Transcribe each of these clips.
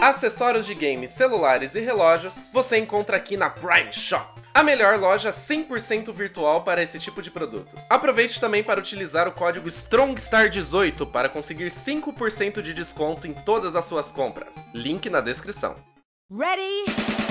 Acessórios de games, celulares e relógios você encontra aqui na Prime Shop. A melhor loja 100% virtual para esse tipo de produtos. Aproveite também para utilizar o código STRONGSTAR18 para conseguir 5% de desconto em todas as suas compras. Link na descrição. Ready?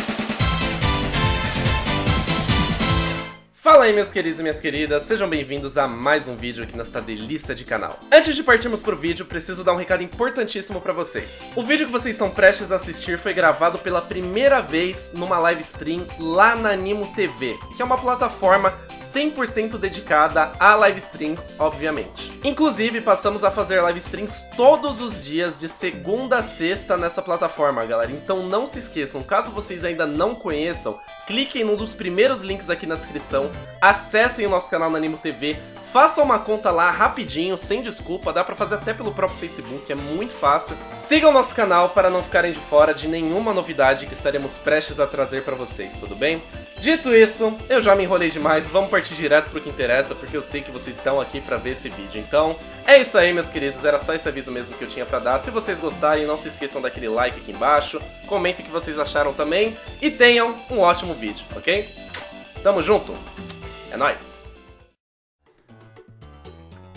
Fala aí meus queridos e minhas queridas, sejam bem-vindos a mais um vídeo aqui nesta delícia de canal. Antes de partirmos pro vídeo, preciso dar um recado importantíssimo pra vocês. O vídeo que vocês estão prestes a assistir foi gravado pela primeira vez numa live stream lá na Animo TV, que é uma plataforma 100% dedicada a live streams, obviamente. Inclusive, passamos a fazer live streams todos os dias, de segunda a sexta nessa plataforma, galera. Então não se esqueçam, caso vocês ainda não conheçam, cliquem num dos primeiros links aqui na descrição, acessem o nosso canal na Animo TV, Faça uma conta lá rapidinho, sem desculpa, dá pra fazer até pelo próprio Facebook, é muito fácil. Sigam o nosso canal para não ficarem de fora de nenhuma novidade que estaremos prestes a trazer pra vocês, tudo bem? Dito isso, eu já me enrolei demais, vamos partir direto pro que interessa, porque eu sei que vocês estão aqui pra ver esse vídeo. Então, é isso aí, meus queridos, era só esse aviso mesmo que eu tinha pra dar. Se vocês gostarem, não se esqueçam daquele like aqui embaixo, comentem o que vocês acharam também, e tenham um ótimo vídeo, ok? Tamo junto, é nóis!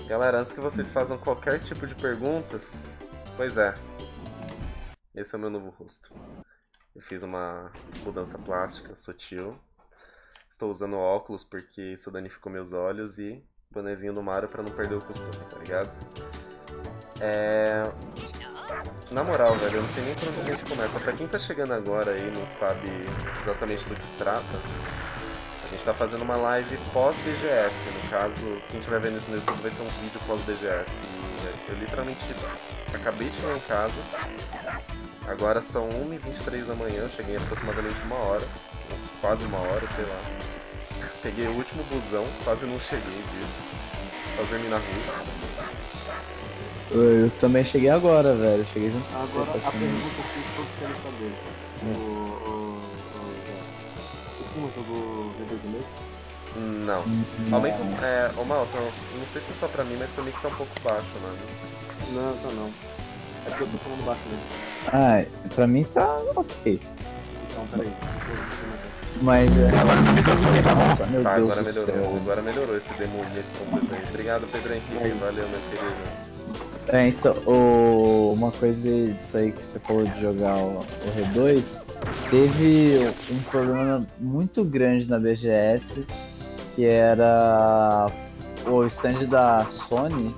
Galera, antes que vocês façam qualquer tipo de perguntas, pois é, esse é o meu novo rosto. Eu fiz uma mudança plástica sutil. Estou usando óculos porque isso danificou meus olhos e bonezinho do Mario para não perder o costume, tá ligado? É... Na moral, velho, eu não sei nem por onde a gente começa. Pra quem tá chegando agora e não sabe exatamente do que se trata, a gente tá fazendo uma live pós-BGS, no caso, quem estiver vendo isso no YouTube vai ser um vídeo pós-BGS. E eu literalmente acabei de chegar em casa, agora são 1h23 da manhã, cheguei aproximadamente uma hora, quase uma hora, sei lá. Peguei o último busão, quase não cheguei, viu? Pra dormir na rua. Eu também cheguei agora, velho. Cheguei junto com você. Agora a pergunta que todos querem saber. O, cima jogou V2 mesmo? Não. Não. Aumenta. É, ô Malton, não sei se é só pra mim, mas seu mic tá um pouco baixo, mano. Não, tá não. É porque eu tô falando baixo mesmo. Ah, pra mim tá ok. Então, peraí. Mas é. Nossa, meu Tá, Deus agora do melhorou. céu. Agora melhorou esse demoníaco com presente. Obrigado, Pedro Henrique. Aí. Valeu, meu querido. É, então, o... uma coisa disso aí que você falou de jogar o, o R2, teve um problema muito grande na BGS, que era o stand da Sony,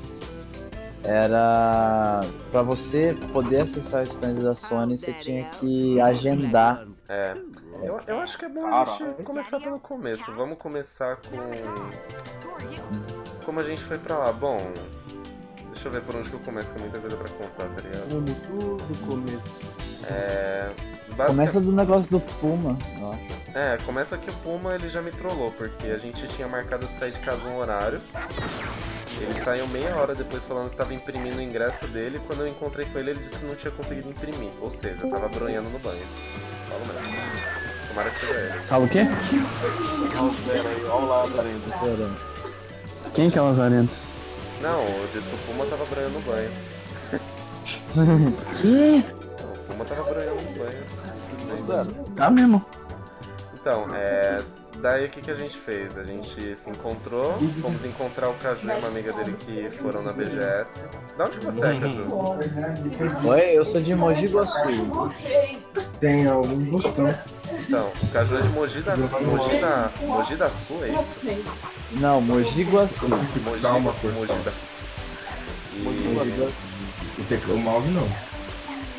era para você poder acessar o stand da Sony, você tinha que agendar. É. Eu, eu acho que é bom a gente começar pelo começo. Vamos começar com. Como a gente foi pra lá? Bom. Deixa eu ver por onde que eu começo, que é muita coisa pra contar, tá ligado? Vamos tudo começo. É. Começa do negócio do Puma, eu acho. É, começa que o Puma ele já me trollou, porque a gente tinha marcado de sair de casa um horário. Ele saiu meia hora depois falando que tava imprimindo o ingresso dele. Quando eu encontrei com ele, ele disse que não tinha conseguido imprimir. Ou seja, tava bronhando no banho. Falo mesmo. Tomara que seja ele. Fala o quê? Olha o. Pera. Quem que é o Lazarento? Não, eu disse que o Puma tava bronhando no banho. Que? Não, o Puma tava bronhando no banho. Tá mesmo. Então, é. Daí o que, que a gente fez? A gente se encontrou, fomos encontrar o Caju e uma amiga dele que foram na BGS. Da onde que você é, Caju? Oi, eu sou de Mogi Guaçu. Tem algum botão. Então, o Caju é de Mogi da, Mogi da, Mogi da Sul, é isso? Não, Mogi Guaçu. Mogi, fixar uma cor Mogi da Sul. Mogi E, Guaçu. O teclado, o mouse não.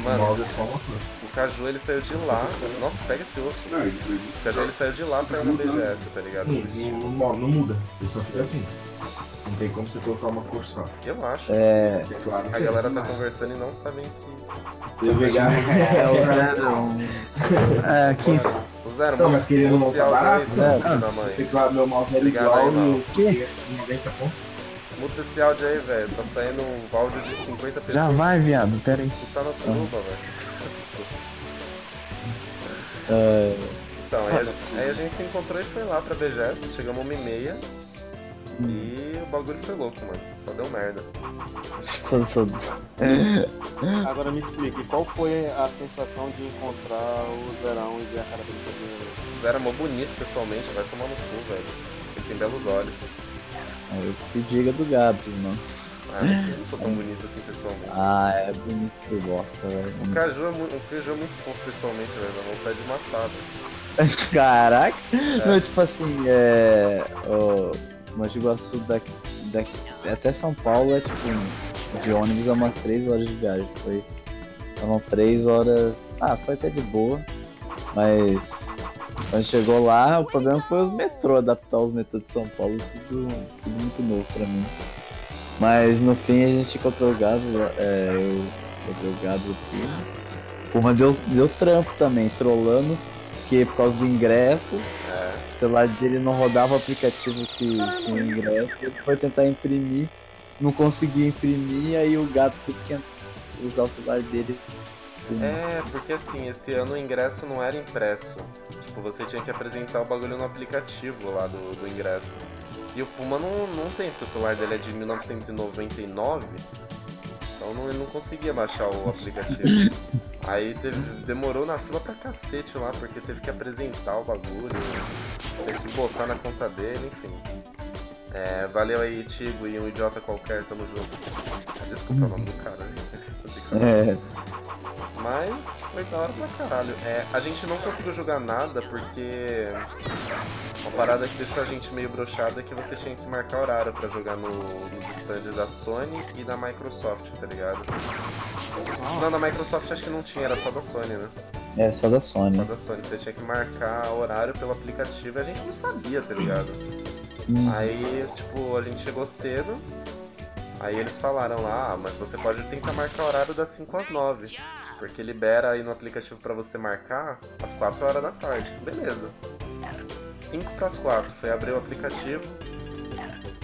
O mano, mouse é só uma cor. o Caju ele saiu de lá. Nossa, pega esse osso. Não, ele- O Caju ele saiu de lá pra ir na BGS, tá ligado? Não, não, não, não muda. Ele só fica assim. Não tem como você colocar uma cor só. Eu acho. É. Teclado. A galera tá conversando e não sabem que. Você pegar. É o zero. É, aqui. O Zero, Não, mas querendo montar barato, seu né? filho da O mãe. teclado, meu mouse é Obrigado igual o que? 90 pontos. Muda esse áudio aí, velho. Tá saindo um áudio de 50 pessoas. Já vai, viado. Pera aí. Tu tá na suruba, velho. É, então, aí a, gente, aí a gente se encontrou e foi lá pra BGS. Chegamos uma e meia. E o bagulho foi louco, mano. Só deu merda. Sou, sou... Agora me explique, qual foi a sensação de encontrar o Zerão e ver a cara dele? O Zé era mó bonito pessoalmente, vai tomar no cu, velho. Ele tem belos olhos. Eu que diga do Gabs, mano. Ah, eu não sou tão bonito assim pessoalmente. Ah, é bonito que bosta, O velho. Caju é, o Caju é muito fofo pessoalmente, velho. Dá vontade de matar, velho. Caraca! Não, tipo assim, é. O Mogi Guaçu daqui, daqui até São Paulo é tipo de ônibus é umas 3 horas de viagem. Foi. Foram 3 horas. Ah, foi até de boa. Mas quando chegou lá, o problema foi os metrô, adaptar os metrô de São Paulo, tudo, tudo muito novo pra mim. Mas no fim a gente encontrou o Gabs, é, eu encontrei o Gabs aqui. Puma deu, deu trampo também, trollando, porque por causa do ingresso, É. o celular dele não rodava o aplicativo que tinha ingresso, ele foi tentar imprimir, não conseguiu imprimir, aí o Gabs teve que usar o celular dele. É, porque assim, esse ano o ingresso não era impresso. Tipo, você tinha que apresentar o bagulho no aplicativo lá do, do ingresso. E o Puma não, não tem, porque o celular dele é de 1999. Então não, ele não conseguia baixar o aplicativo. Aí teve- demorou na fila pra cacete lá, porque teve que apresentar o bagulho, teve que botar na conta dele, enfim. É, valeu aí, Tigo e um idiota qualquer, tamo junto. Desculpa o nome do cara. Assim. É, Mas foi da hora pra caralho. É, a gente não conseguiu jogar nada porque uma parada que deixou a gente meio brochada é que você tinha que marcar horário pra jogar no- nos stands da Sony e da Microsoft, tá ligado? Não, da Microsoft acho que não tinha, era só da Sony, né? é só da Sony. Só da Sony. Você tinha que marcar horário pelo aplicativo e a gente não sabia, tá ligado? Hum. Aí, tipo, a gente chegou cedo. Aí eles falaram lá, ah, mas você pode tentar marcar horário das 5 às 9. Porque libera aí no aplicativo pra você marcar às 4 horas da tarde. Beleza. 5 pras 4. Foi abrir o aplicativo.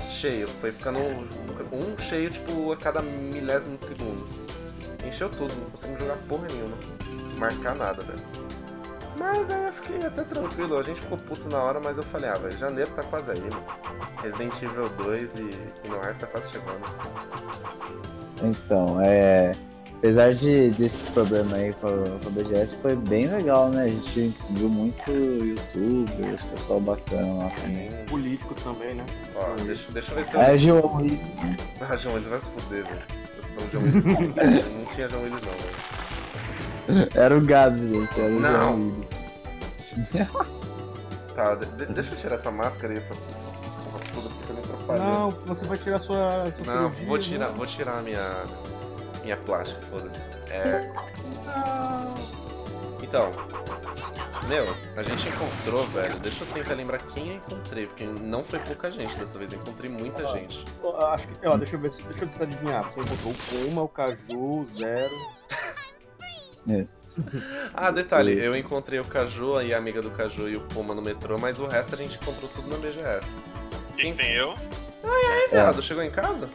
Cheio. Foi ficando um cheio, tipo, a cada milésimo de segundo. Encheu tudo, não conseguimos jogar porra nenhuma. Marcar nada, velho. Mas aí eu fiquei até tranquilo, a gente ficou puto na hora, mas eu falei, ah, velho, janeiro tá quase aí, mano. Resident Evil 2 e Kingdom Hearts tá quase chegando. Então, é. Apesar de, desse problema aí com a, com a BGS, foi bem legal, né? A gente viu muito YouTube, os pessoal bacana lá também. Político também, né? Ó, deixa, deixa eu ver se eu. É, João, Ah, João Willis vai se fuder, velho. João Willis não. não tinha João Willis não, velho. era o Gabs, gente, era o Não. João Willis. Tá, de- de- deixa eu tirar essa máscara e essa, essa porra toda porque tá me atrapalhando. Não, você vai tirar sua. sua Não, cirurgia, vou tirar, né? vou tirar a minha. Minha plástica, foda-se. É. Então. Meu, a gente encontrou, velho. Deixa eu tentar lembrar quem eu encontrei, porque não foi pouca gente dessa vez, eu encontrei muita gente. Ó, Acho que, ó, deixa eu ver, deixa eu tentar adivinhar. Você encontrou o Puma, o Caju, o Zero. Ah, detalhe, eu encontrei o Caju e a amiga do Caju e o Puma no metrô, mas o resto a gente encontrou tudo na BGS. Quem tem eu? Ei, viado, chegou em casa?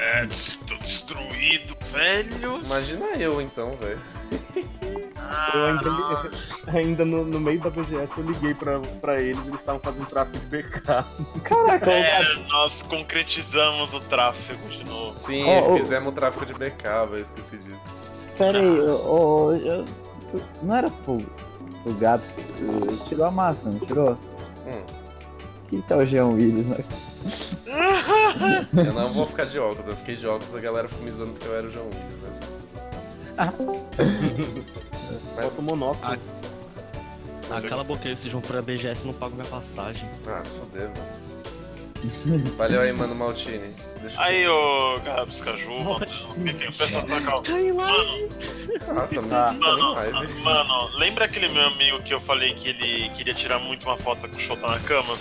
É, tô destruído, velho. Imagina eu então, velho. Eu Ah, ainda, li- ainda no, no meio da BGS eu liguei pra, pra eles, eles estavam fazendo tráfego de BK. Caraca, é, nós concretizamos o tráfego de novo. Sim, ó. fizemos o tráfico de BK, velho, esqueci disso. pera aí, ô, eu- não era pro, pro Gabs, ele tirou a máscara, não tirou? Hum, Que tá o João Willis, né? Eu não vou ficar de óculos, eu fiquei de óculos, a galera ficou me zoando porque eu era o João Willis. Mas... Bota o monóculo. Ah, cala a boca aí, vocês vão pra BGS e não pagam minha passagem. Ah, se fuder, mano. Valeu aí, mano Maltini. Deixa eu... Aí, ô Gabs, Caju, mano. O pessoal tá calmo. Tá em lá. Mano, Ah, tá, Ah, tá mano, mano, lembra aquele meu amigo que eu falei que ele queria tirar muito uma foto com o Shota na cama?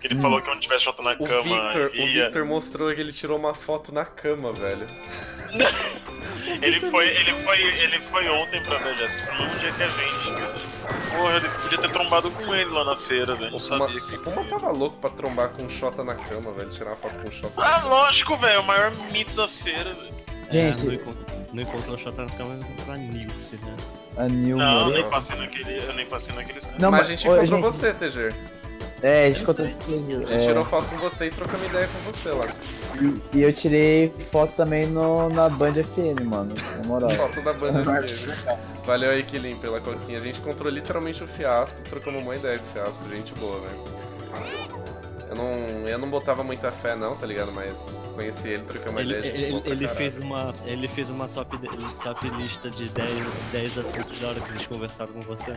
Que ele falou que onde tivesse Shota na O cama Victor, o. Victor mostrou que ele tirou uma foto na cama, velho. Ele foi, ele foi, ele foi ontem pra BGS, foi no mesmo dia que a gente, cara. Porra, ele podia ter trombado com ele lá na feira, velho. Não sabia que. Puma tava louco pra trombar com o Xota na cama, velho. Tirar uma foto com o Xota. Ah, lógico, velho, o maior mito da feira, velho. Gente, É, não encontro, não encontrou o Shota na cama, mas encontrou a Nilce, né? a Nil Não, eu nem passei naquele, eu nem passei naquele. Não, mas, mas- a gente ô, encontrou gente- você, TG. É, a gente contou. Ele É, tirou foto com você e trocou uma ideia com você lá. e eu tirei foto também no, na Band FM, mano. Na moral. Foto da banda dele. Valeu aí, Kilim, pela coquinha. A gente encontrou literalmente o fiasco, trocamos uma ideia com o fiasco, gente boa, velho. Eu não, eu não botava muita fé não, tá ligado? Mas conheci ele, troquei uma Ele, ideia. ele, ele fez uma, ele fez uma top, top lista de 10, 10 assuntos da hora que eles conversaram com você.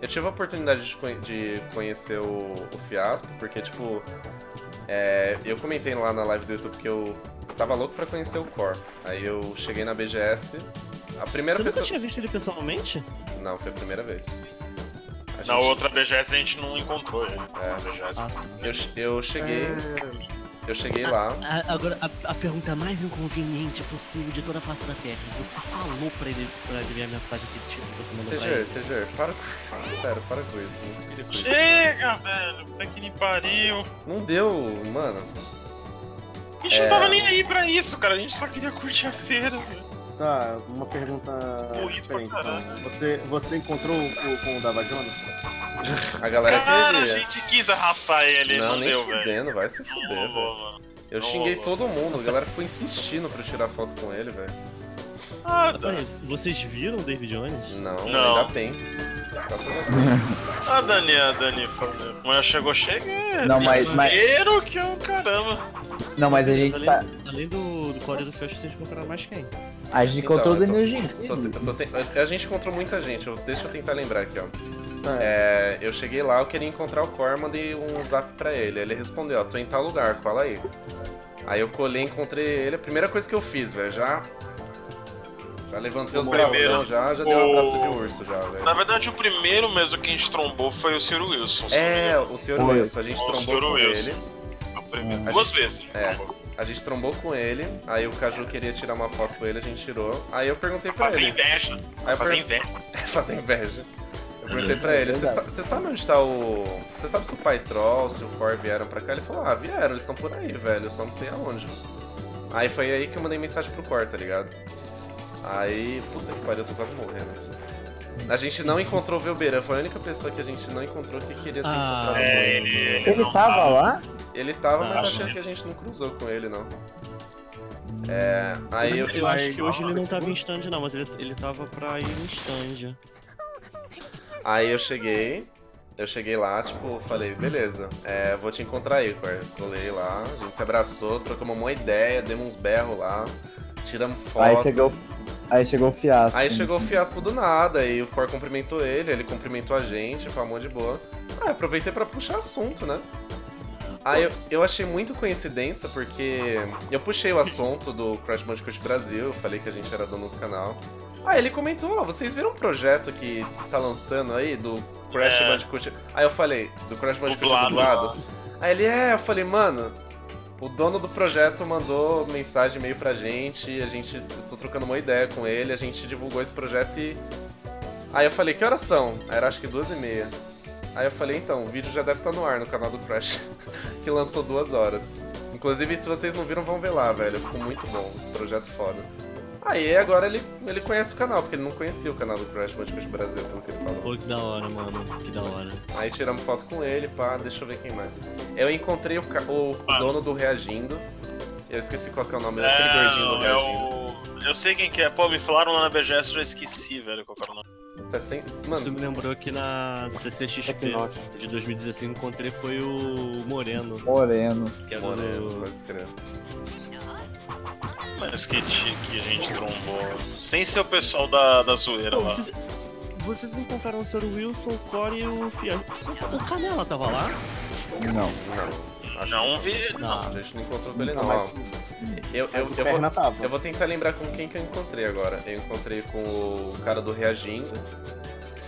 Eu tive a oportunidade de, de conhecer o, o Fiasco, porque, tipo, é, eu comentei lá na live do YouTube que eu tava louco pra conhecer o Core. Aí eu cheguei na BGS, a primeira você pessoa... nunca tinha visto ele pessoalmente? Não, foi a primeira vez. A Na gente- outra BGS a gente não encontrou ele. É. BGS. Ah, Eu, eu cheguei... Eu cheguei lá... A- agora, a, a pergunta mais inconveniente possível de toda a face da Terra. Você falou pra ele, pra ele ver a mensagem que, ele tinha, que você mandou pra TG, ele? TG, para com isso. Sério, para com isso. Com. Chega, velho. Puta que me pariu. Não deu, mano. A gente É. não tava nem aí pra isso, cara. A gente só queria curtir a feira, velho. Tá, uma pergunta diferente. então. Você, você encontrou o, com o Dava Jones? A galera Cara, a queria. gente quis arrastar ele, Não, não, nem deu, velho. fudendo, vai se fuder, velho. Eu Não xinguei todo mundo, a galera ficou insistindo pra eu tirar foto com ele, velho. Ah, vocês viram o David Jones? Não, Não. ainda bem. A Dani, a Dani falou. Mas chegou chegando. Não, mas- mas- Primeiro que é um caramba. Não, mas a gente, Além, sa... além do, do Core do Fest, vocês encontraram mais quem? a gente Então, encontrou o Daniel A gente encontrou muita gente, eu- deixa eu tentar lembrar aqui, ó. É. É, eu cheguei lá, eu queria encontrar o Core, mandei um zap pra ele. Ele respondeu, ó, tô em tal lugar, cola aí. Aí eu colei, encontrei ele, a primeira coisa que eu fiz, velho, já. Já levantei os O primeiro- já, já dei um o- abraço de urso já, velho. Na verdade, o primeiro mesmo que a gente trombou foi o Ciro Wilson. É, o senhor Foi. Wilson, a gente O trombou com Wilson. ele. O primeiro. A Duas gente- vezes. é. trombou. A gente trombou com ele, aí o Caju queria tirar uma foto com ele, a gente tirou. Aí eu perguntei pra Fazer ele. inveja. Aí Fazer per- inveja. fazer inveja. Eu perguntei pra ele, você sa- sabe onde tá o. Você sabe se o Pai Troll, se o Core vieram pra cá? Ele falou, ah, vieram, eles estão por aí, velho, eu só não sei aonde. Aí foi aí que eu mandei mensagem pro Core, tá ligado? Aí, puta que pariu, eu tô quase morrendo aqui. A gente não encontrou o Velberan, foi a única pessoa que a gente não encontrou que queria ter Ah, encontrado É, ele, ele. ele tava lá? Ele tava, mas achei que a gente não cruzou com ele, não. É, aí eu, Eu acho que hoje ele não tava em stand não, mas ele, ele tava pra ir em stand. Aí eu cheguei, eu cheguei lá, tipo, falei, beleza, é, vou te encontrar aí, Core. Colei lá, a gente se abraçou, trocamos uma ideia, demos uns berros lá, tiramos foto. Aí chegou, aí chegou o fiasco. Aí chegou o assim. fiasco do nada, e o Core cumprimentou ele, ele cumprimentou a gente, com amor de boa. Ah, aproveitei pra puxar assunto, né? Aí eu, eu achei muito coincidência, porque eu puxei o assunto do Crash Bandicoot Brasil, falei que a gente era dono do canal. Aí ele comentou, ó, vocês viram um projeto que tá lançando aí, do Crash É. Bandicoot... Aí eu falei, do Crash Bandicoot Dublado. dublado? Aí ele, é, eu falei, mano, o dono do projeto mandou mensagem e-mail pra gente, a gente, eu tô trocando uma ideia com ele, a gente divulgou esse projeto e... Aí eu falei, que horas são? Era acho que duas e meia. Aí eu falei, então, o vídeo já deve estar no ar no canal do Crash, que lançou duas horas. Inclusive, se vocês não viram, vão ver lá, velho, ficou muito bom, esse projeto foda. Aí agora ele, ele conhece o canal, porque ele não conhecia o canal do Crash Bandicoot Brasil, pelo que ele falou. Pô, que da hora, mano. Que da hora. Aí tiramos foto com ele, pá, deixa eu ver quem mais. Eu encontrei o, o dono do Reagindo. Eu esqueci qual que é o nome, aquele gordinho do É, é Reagindo. o. Eu sei quem que é. Pô, me falaram lá na BGS, eu já esqueci, velho, qual que era o nome. Tá sem... Isso me Mano, lembrou que na CCXP Hipnote. de 2016 eu encontrei foi o Moreno, Moreno. que era Moreno, do... Mas que, que a gente trombou. Sem ser o pessoal da, da zoeira Pô, lá. vocês, vocês encontraram o Sr. Wilson, o Core e o Fiat. O Canela tava lá? Não. Não, Não vi. Não. a gente não encontrou com ele não, ó. Eu, eu, o eu, vou, eu vou tentar lembrar com quem que eu encontrei agora. Eu encontrei com o cara do Reagindo.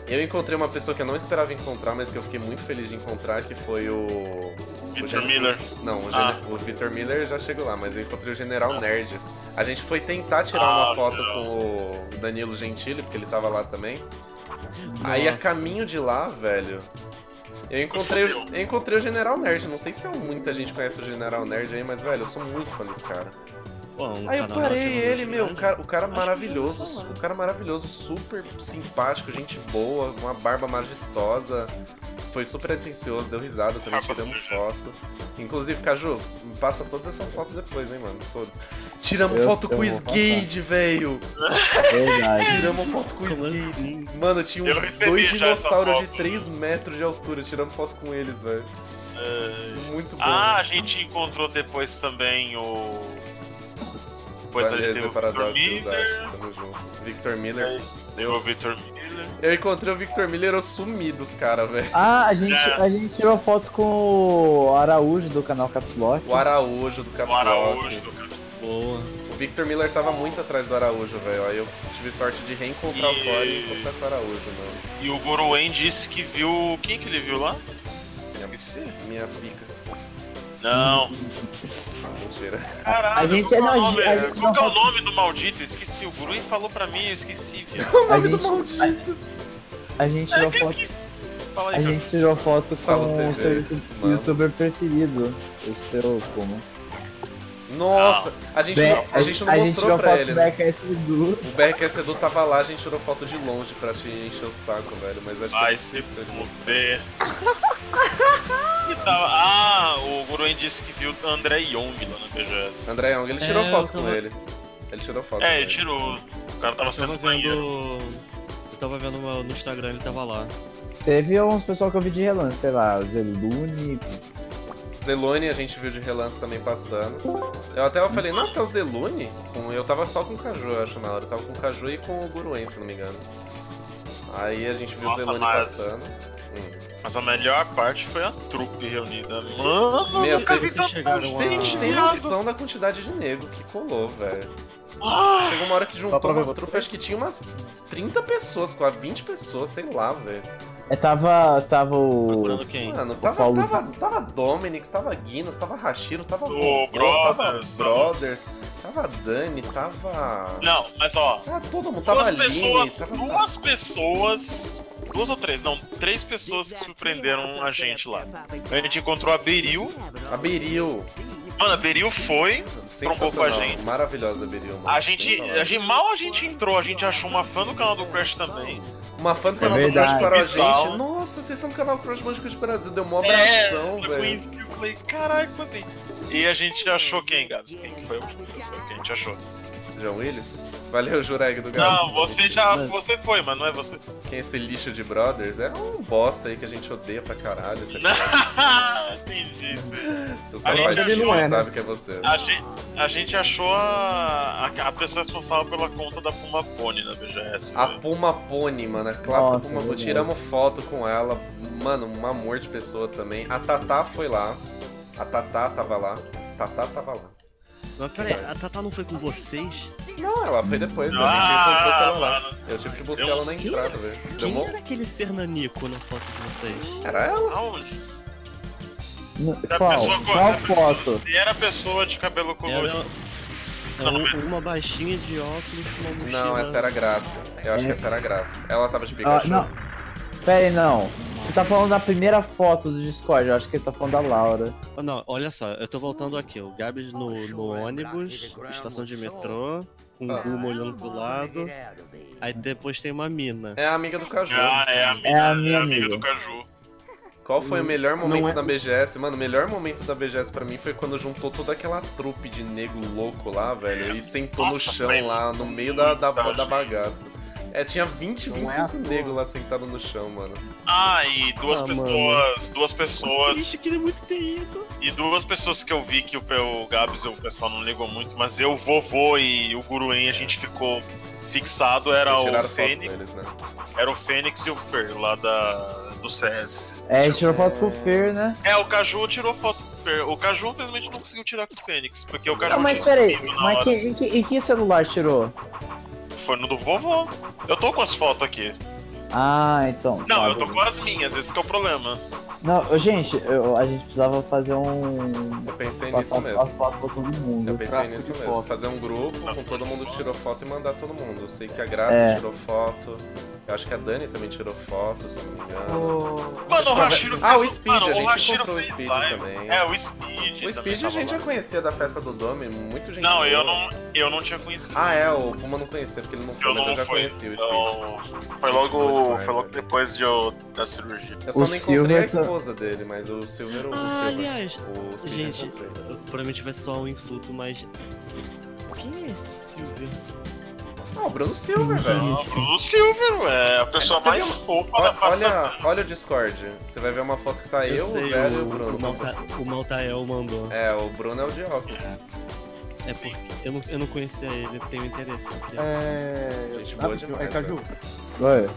Eu encontrei uma pessoa que eu não esperava encontrar, mas que eu fiquei muito feliz de encontrar, que foi o... o Victor Gen- Miller. Não, o, Ah. O Victor Miller já chegou lá, mas eu encontrei o General Ah. Nerd. A gente foi tentar tirar Ah, uma foto não. com o Danilo Gentili, porque ele tava lá também. Aí a Nossa. caminho de lá, velho, eu encontrei, eu encontrei o General Nerd. Não sei se muita gente conhece o General Nerd aí, mas, velho, eu sou muito fã desse cara. Pô, um Aí eu parei ele, meu, o grande. cara, o cara maravilhoso, o cara maravilhoso, super simpático, gente boa, uma barba majestosa. foi super atencioso, deu risada também, Ah, tiramos foto. Inclusive, Caju, me passa todas essas fotos depois, hein, mano. Todas. Tiramos Eu- foto eu com o vou Skate, velho. Verdade. Tiramos foto com o Skate. assim? Mano, tinha Eu um, dois dinossauros de foto. 3 metros de altura. Tiramos foto com eles, velho. É, Muito bom. Ah, a gente encontrou depois também o. Depois ali Beleza, teve o Paradox Victor o Miller, tamo junto. Victor Miller. teve o Victor Miller. Eu encontrei o Victor Miller, eu sumi dos caras, velho. Ah, a gente, É. a gente tirou foto com o Araújo do canal Caps Lock. O Araújo do Caps O Araújo Lock. do Caps Boa. O Victor Miller tava muito atrás do Araújo, velho. Aí eu tive sorte de reencontrar o E- Core e encontrar com o Araújo, mano. E o Goroen disse que viu. Quem que ele viu lá? Esqueci. Minha pica. Não. Mentira. Caralho, A gente- qual, que é o não, a nome, gente- a gente qual que é o não- nome do maldito? Eu esqueci. O Guruen falou pra mim, eu esqueci, viado. A do gente, maldito. a gente É tirou que foto. Fala A aí, gente tirou foto Salo com TV, o seu mano. youtuber preferido, o seu como? Nossa, a gente, Be- não, a gente não a gente mostrou tirou pra foto ele, né? O BRQS Edu tava lá, a gente tirou foto de longe pra te encher o saco, velho. Mas acho que Vai eu se fuder. E tava- Ah, o Guruen disse que viu o André Young lá na BGS. André Young, ele tirou É, foto eu com tava- ele. Ele tirou foto. É, com ele tirou. O cara tava Eu sendo tava vendo. Eu tava vendo no no Instagram, ele tava lá. Teve uns pessoal que eu vi de relance, sei lá, Zelune. Zelune a gente viu de relance também passando. Eu até falei, nossa, é o Zelune? Eu tava só com o Caju, eu acho, na hora. Eu tava com o Caju e com o Guruen, se não me engano. Aí a gente viu Nossa, o Zelune mas- passando. Mas a melhor parte foi a trupe reunida. Mano, Meu, eu nunca vi vocês chegaram não tem noção da quantidade de nego que colou, velho. Ah, Chegou uma hora que juntou uma você? trupe, acho que tinha umas 30 pessoas, quase 20 pessoas, sei lá, velho. É, tava, tava o. Mano, tava, Paulo- tava, tava Dominix, tava Guinness, tava Hashiro, tava O Brothers, tava Brothers, tava Dani, tava... Não, mas ó, Tava todo mundo, tava duas Aline, pessoas, tava... duas pessoas, duas ou três, não, três pessoas que surpreenderam a gente lá. A gente encontrou a Beril. A Beril, Mano, a Beril foi. sensacional, gente. maravilhosa a Beril, mano. A gente, a gente. Mal a gente entrou, a gente achou uma fã do canal do Crash também. Uma fã do É canal do Crush verdade. para a gente. Nossa, vocês são do canal Crush Bandicoot Brasil. Deu mó É, abração, eu velho. conheci, eu falei, caralho, assim? E a gente achou quem, Gabs? Quem que foi a última pessoa que a gente achou? João Willis? Valeu, Jureg do Gabs. Não, você já. Você foi, mas não é você. Quem é esse lixo de brothers? É um bosta aí que a gente odeia pra caralho. Tá? Entendi. Seu gente ele não é, né? sabe que é você. A gente, a gente achou a, a, a pessoa responsável pela conta da Puma Pony na BGS. A velho. Puma Pony, mano, a clássica Nossa, Puma é Pony. Tiramos foto com ela. Mano, um amor de pessoa também. A Tatá foi lá. A Tatá tava lá. A Tatá tava lá. Mas peraí, a Tata não foi com vocês? Não, ela foi depois. Ah, a gente encontrou com ela lá. Eu tive que buscar ela na entrada, velho. Quem era aquele ser nanico na foto de vocês? Era ela. Aonde? Qual? pessoa Qual foto? Se era a pessoa de cabelo colorido. Era, um- uma baixinha de óculos com uma mochila. Não, essa era a Graça. Eu acho É. que essa era a Graça. Ela tava de Ah, Pikachu. não. Pera aí, não. Você tá falando da primeira foto do Discord, eu acho que ele tá falando da Laura. Não, olha só, eu tô voltando aqui. O Gabs no, no ônibus, estação de metrô, com o. Guma olhando pro lado. Aí depois tem uma mina. É a amiga do Caju. Ah, é a, É a minha, é a amiga amiga. do Caju. Qual foi o melhor momento é- da BGS? Mano, o melhor momento da BGS pra mim foi quando juntou toda aquela trupe de nego louco lá, velho, e sentou no Nossa, chão foi lá, no meio da, da, da gente. bagaça. É, tinha 20, Não é 25 à toa. negros lá sentados no chão, mano. Ah, e duas Ah, mano. pessoas. Duas Triste, pessoas. queria muito ter ido. E duas pessoas que eu vi que o, o Gabs o pessoal não ligou muito, mas eu, o vovô e o Guruen, a gente ficou fixado, era o Fênix. deles, né? Era o Fênix e o Fer, lá da, do CS. É, a gente tirou foto com o Fer, né? É, o Caju tirou foto com o Fer. O Caju, infelizmente, não conseguiu tirar com o Fênix, porque o Caju Não, mas peraí, mas que, em, que, em que celular tirou? Foi no do vovô. Eu tô com as fotos aqui. Ah, então. Não, tá, eu tô com as minhas, esse que é o problema. Não, gente, eu- a gente precisava fazer um. Eu pensei Passar nisso mesmo. as fotos pra todo mundo. Eu pensei nisso mesmo. foto. Fazer um grupo com todo mundo que tirou foto e mandar todo mundo. Eu sei que a Graça É. tirou foto. Eu acho que a Dani também tirou foto, se não me engano. Mano, o Hashiro Ah, o fez- Speed, mano, a o gente Hashiro encontrou o fez Speed live. também. É, o Speed. O Speed a gente já lá. conhecia da festa do Dome, muito gente Não, eu não, eu não tinha conhecido. Ah, é, o Puma não conhecia porque ele não foi, Eu mas eu não já fui. conhecia o Speed. Então, foi logo, demais, foi logo depois de eu, da cirurgia. Eu só O não encontrei Silver a tá- esposa dele, mas o Silver, o Ah, Silver. aliás, o Speed gente, eu provavelmente vai ser só um insulto, mas. Quem é esse Silver? Ah, o Bruno Silver, velho. Ah, Bruno Silver, é a pessoa Você mais fofa Olha, da da olha, olha o Discord. Você vai ver uma foto que tá eu, o sei, Zero e o o, Bruno. o, Malta, o Maltael mandou. É, o Bruno é o de óculos. É porque eu não, eu não conhecia ele, tenho interesse. porque- É. Gente ah, boa demais, é, Caju, Oi.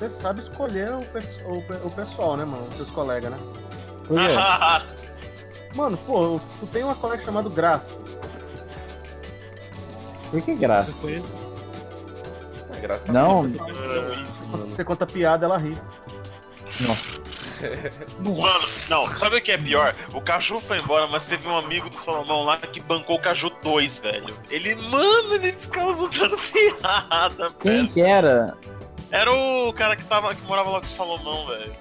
Você sabe escolher o, o, pe- o pessoal, né, mano? Os seus colegas, né? Por quê? Mano, pô, tu tem uma colega chamada Graça. Por que Você graça? É, graças a Não, mano. Você conta piada, ela ri. nossa. Mano, não, sabe o que é pior? O Caju foi embora, mas teve um amigo do Salomão lá que bancou o Caju 2, velho. Ele, mano, ele ficava soltando piada, Quem velho. que era? Era o cara que, tava, que morava lá com o Salomão, velho.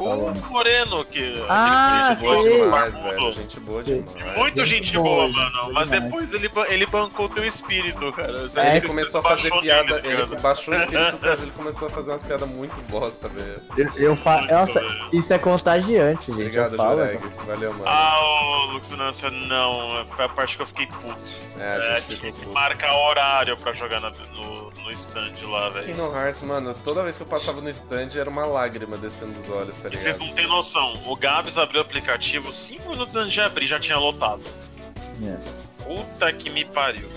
Salomão. O Moreno, que. Ah, gente boa, demais, velho. Gente boa demais. Muito Gente gente boa, boa, mano. Mas demais. depois ele, ele bancou teu espírito, cara. Aí Ele ele começou a fazer piada, nele, tá ele baixou o espírito pra ele começou a fazer umas piadas muito bosta, velho. Eu, eu. Muito, Nossa, isso é contagiante, gente. Obrigado. Joreg. Valeu, mano. Ah, o Lux Venâncio, não. Foi a parte que eu fiquei puto. É, a É, gente tinha ficou que puto. marcar horário pra jogar na- no, no stand lá, velho. Kingdom Hearts, mano, toda vez que eu passava no stand era uma lágrima descendo dos olhos, tá E vocês ligado? não têm noção. O Gabs abriu o aplicativo 5 minutos antes de abrir, já tinha lotado. É. Puta que me pariu.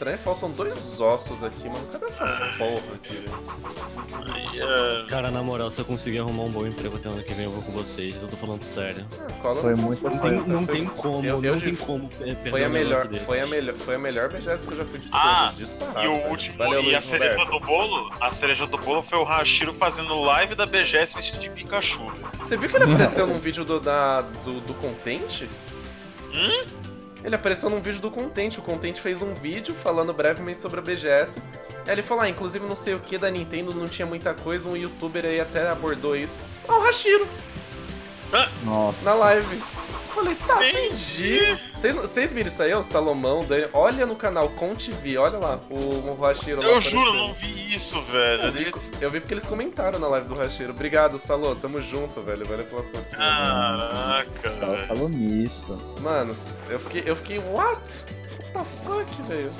Estranho, faltam dois ossos aqui, mano. Cadê essas porra aqui, é, Cara, na moral, se eu conseguir arrumar um bom emprego até ano que vem, eu vou com vocês. Eu tô falando sério. Ah, cola Foi muito- Não tem, ano, não foi- tem como, eu- eu não tem como Foi a melhor, foi a melhor, foi a melhor BGS que eu já fui de todas, Ah, disparado. E o último, Valeu, e a cereja Roberto. do bolo, a cereja do bolo foi o Hashiro fazendo live da BGS vestido de Pikachu. Você viu que ele apareceu num vídeo do, da, do, do Content? Hum? Ele apareceu num vídeo do Content. O Content fez um vídeo falando brevemente sobre a BGS. Aí ele falou, ah, inclusive não sei o que da Nintendo, não tinha muita coisa, um youtuber aí até abordou isso. Ah, o Hashiro, Nossa. na live. Eu Falei, tá, Entendi. entendi. Vocês- Vocês viram isso aí, o Salomão, Dani? Olha no canal ConTV, olha lá, o, o Hashiro lá Eu juro, não vi isso, velho. Eu vi, eu vi porque eles comentaram na live do Hashiro. Obrigado, Salô, tamo junto, velho. Valeu pelas contas. Caraca, Tava velho. falando mito. Mano, eu fiquei, eu fiquei, what? What the fuck, velho?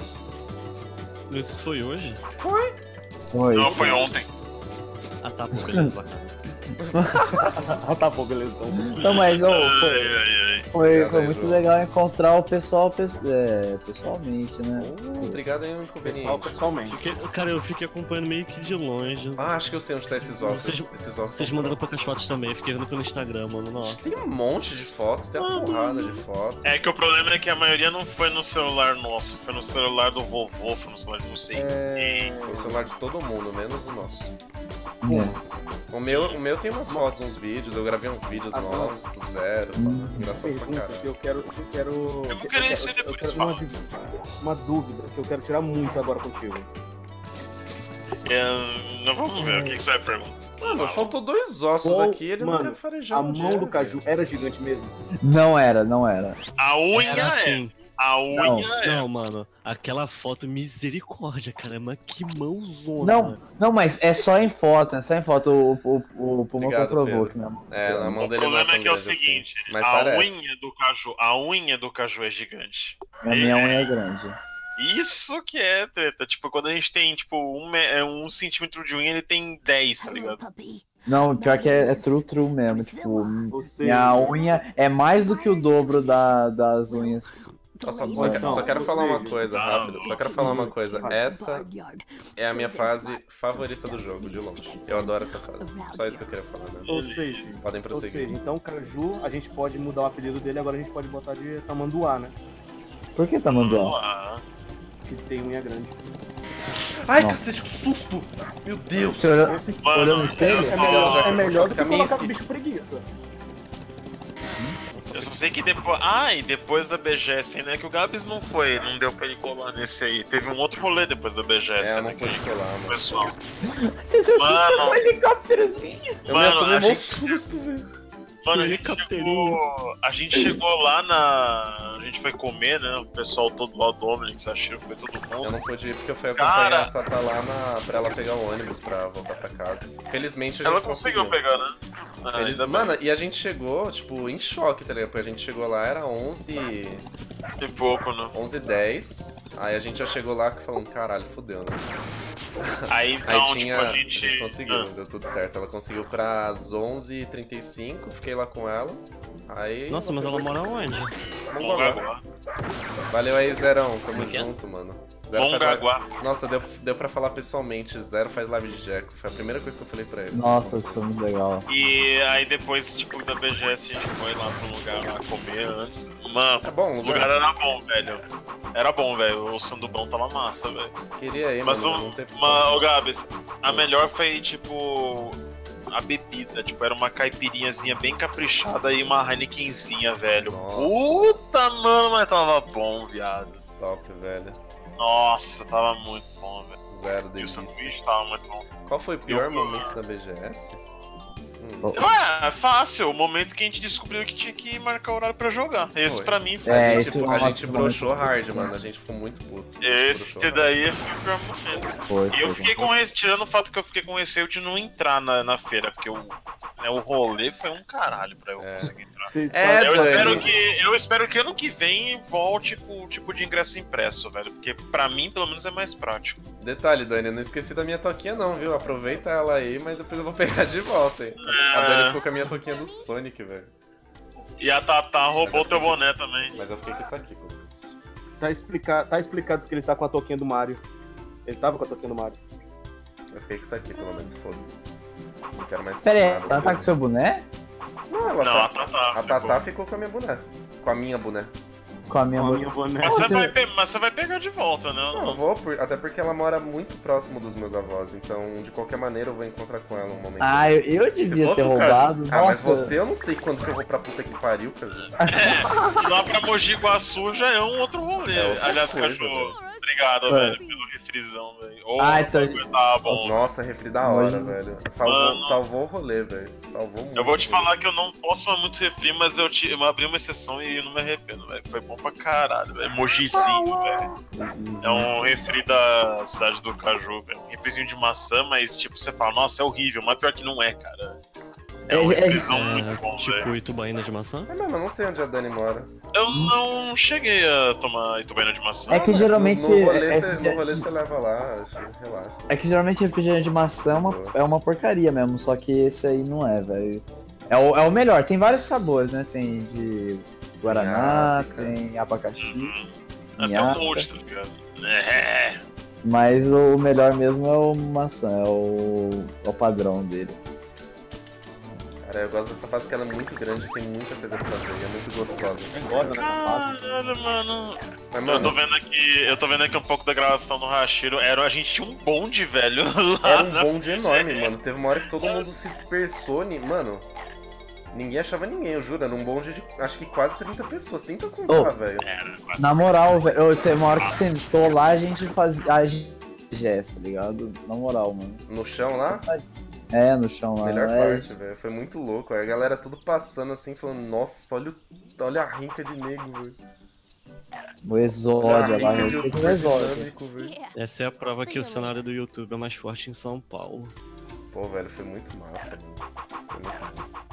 Isso foi hoje? Foi? Oi. Não, foi ontem. Ah tá, beleza, bacana. Ah, tá bom, beleza. Então. Então, mas ô, Ai, foi, ai, ai. foi, foi muito legal encontrar o pessoal pes- é, pessoalmente, né? Uh, obrigado aí, um Pessoal, inconveniente. pessoalmente. Fiquei- cara, eu fiquei acompanhando meio que de longe. Ah, acho que eu sei onde tá esses ossos. Vocês- esses ossos Vocês mandaram poucas fotos também, eu fiquei vendo pelo Instagram, mano. Nossa. Tem um monte de fotos, tem uma porrada de fotos. É que o problema é que a maioria não foi no celular nosso, foi no celular do vovô, foi no celular de não sei É... quem. Foi o celular de todo mundo, menos o nosso. É. O meu, o meu tem umas fotos, uns vídeos, eu gravei uns vídeos Ah, nossos, zero, Hum. engraçado pra pergunta caralho. que eu quero. que Eu quero. Eu vou querer isso eu depois, quero fala. uma, uma dúvida que eu quero tirar muito agora contigo. É, não vamos ver, o que, que você vai perguntar? Mano, faltou dois ossos Qual- aqui, ele mano, não quer farejar A mão do caju era gigante mesmo? Não era, não era. A unha Era é. assim. A unha é. Não, mano, aquela foto, misericórdia, cara, mas que mãozona. Não, não, mas é só em foto, é só em foto. O, o, o Puma Obrigado, comprovou Pedro. que não. É, na mão O dele não é problema tão é que é o assim. seguinte, Mas a parece. unha do caju, a unha do caju é gigante. A minha unha é grande. Isso que é treta. Tipo, quando a gente tem, tipo, um, é, um centímetro de unha, ele tem 10, tá ligado? Não, pior que é, é true true mesmo. Tipo, minha unha é mais do que o dobro da, das unhas. Só, só, Não, só, quero- só quero ou falar uma coisa rápido. Só quero falar uma coisa. Essa é a minha fase favorita do jogo, de longe. Eu adoro essa fase. Só isso que eu queria falar, né? ou seja, Podem ou prosseguir. seja, então o Caju, a gente pode mudar o apelido dele, agora a gente pode botar de Tamanduá, né? Por que tá mandando? Ah, Que tem unha grande. Ai, Nossa. cacete, que susto! Meu Deus! Você olhou, no espelho? é melhor, é melhor do que colocar o bicho preguiça. Eu só sei que depois. Ah, e depois da BGS, né? Que o Gabs não foi, não deu pra ele colar nesse aí. Teve um outro rolê depois da BGS, É, né? não Que colar, mano. pessoal. Você se assusta Mano. com um helicópterozinho. Eu Mano, tomei a um gente- susto, velho. Mano, a gente, chegou, a gente chegou lá na. A gente foi comer, né? O pessoal todo lá, o Dominic, Sashiro, foi todo Eu mundo. não pude ir porque eu fui Cara. acompanhar a Tata lá na, pra ela pegar o ônibus pra voltar pra casa. Felizmente a gente Ela conseguiu pegar, né? Ah, Feliz... Mano, e a gente chegou, tipo, em choque, tá ligado? Porque a gente chegou lá, era 11 E pouco, né? 11 h 10 Aí a gente já chegou lá falando, caralho, fudeu, né? Aí Aí então, tinha. tipo, a gente. conseguiu, Ah, deu tudo certo. Ela conseguiu pras 11h35, fiquei lá com ela. Aí. Nossa, mas ela mora onde? Mongaguá. Mongaguá. Valeu aí, Zerão. Tamo Como é é? junto, mano. Zero faz live- Mongaguá. Nossa, deu, deu pra falar pessoalmente. Zero faz live de Jeco. Foi a primeira coisa que eu falei pra ele. Nossa, isso foi muito legal. E aí depois, tipo, da BGS a gente foi lá um lugar lá comer antes. Mano, É bom, o o lugar lugar. era bom, velho. Era bom, velho. O sandubão tava massa, velho. Queria ir, Mas, mano. um, como. ô Gabs, a melhor foi, tipo, a bebida. Tipo, era uma caipirinhazinha bem caprichada e uma Heinekenzinha, velho. Nossa. Puta, mano, mas tava bom, viado. Top, velho. Nossa, tava muito bom, velho. Zero E o delícia. sanduíche tava muito bom. Qual foi o pior Eu- momento da BGS? Hum. Ué, é fácil. O momento que a gente descobriu que tinha que marcar horário pra jogar. Esse Foi. pra mim foi. É, a isso gente, a gente broxou muito hard, mano. A gente ficou muito puto. Esse daí foi o pior momento. Foi, E eu fiquei com receio, tirando o fato que eu fiquei com receio de não entrar na, na feira, porque o, né, o rolê foi um caralho pra eu É. conseguir entrar. É, Eu espero, que, eu espero que ano que vem volte com o tipo de ingresso impresso, velho. Porque pra mim, pelo menos, é mais prático. Detalhe, Dani, eu não esqueci da minha toquinha não, viu? Aproveita ela aí, mas depois eu vou pegar de volta, hein? A Dani É, ficou com a minha toquinha do Sonic, velho. e a Tatá roubou teu boné também. Mas eu fiquei com isso aqui, putz. Tá explicado, tá explicado que ele tá com a toquinha do Mario. Ele tava com a toquinha do Mario. Eu fiquei com isso aqui, pelo menos, foda-se. Não quero mais Pera aí, ela tá com seu boné? Não, ela Não, tá... a Tatá. A Tatá ficou com a minha boné. Com a minha boné. Com a minha Com a boné. minha boné. Mas você, Você- vai, mas você vai pegar de volta, né? Não, eu vou, por- até porque ela mora muito próximo dos meus avós, então de qualquer maneira eu vou encontrar com ela um momento. Ah, eu, eu devia ter roubado. Ah, mas você eu não sei quando que eu vou pra puta que pariu, Caju. É, lá pra Mogi Guaçu já é um outro rolê. É Aliás, coisa, Caju, velho. Obrigado, É. velho, pelo refrisão, velho. Ô, Ah, então- tá bom. Nossa, refri da hora, Imagina. velho. Salvou, Mano. salvou o rolê, velho. Salvou muito. Eu vou te velho. falar que eu não posso tomar muito refri, mas eu, te, eu abri uma exceção e não me arrependo, velho. Foi bom pra caralho, velho. Mogizinho, velho. É um refri da cidade do Caju, velho. Um refrizinho de maçã, mas tipo, você fala, nossa, é horrível, mas pior que não é, cara. É um É, é- refrizão muito bom, É, tipo velho. Itubaína de maçã? É mesmo, eu não sei onde a Dani mora. Eu não cheguei a tomar Itubaína de maçã. É que geralmente. No, no rolê, é- você, no rolê você leva lá, acho, relaxa. É que geralmente refrigerante de maçã é uma, é uma porcaria mesmo, só que esse aí não é, velho. É o, é o melhor, tem vários sabores, né? Tem de Guaraná, tem abacaxi, Uhum. Até Nhaca. um monte, tá ligado? É. mas o melhor mesmo é o maçã, é o, é o padrão dele. Cara, eu gosto dessa fase que ela é muito grande e tem muita coisa pra fazer. E é muito gostosa. assim. Agora, né? Caralho, mano. Mas, Eu mano, tô vendo aqui, eu tô vendo aqui um pouco da gravação do Hashiro. Era, a gente tinha um bonde, velho. Lá era um na- bonde enorme, mano. Teve uma hora que todo mundo se dispersou. ni- Mano, ninguém achava ninguém, eu juro. Era um bonde de acho que quase 30 pessoas. Tenta contar, Oh. velho. Era, quase- Na moral, velho, eu- tem uma hora que sentou lá, a gente fazia. A gente gesto, tá ligado? Na moral, mano. No chão lá, É, no chão lá. melhor é, parte, velho. Foi muito louco. Aí a galera tudo passando assim, falando, nossa, olha, o- olha a rinca de nego, velho. O Olha a exódio lá, rinca de exódio. velho. Essa é a prova que o cenário do YouTube é mais forte em São Paulo. Pô, velho, foi muito massa, mano. Foi muito massa.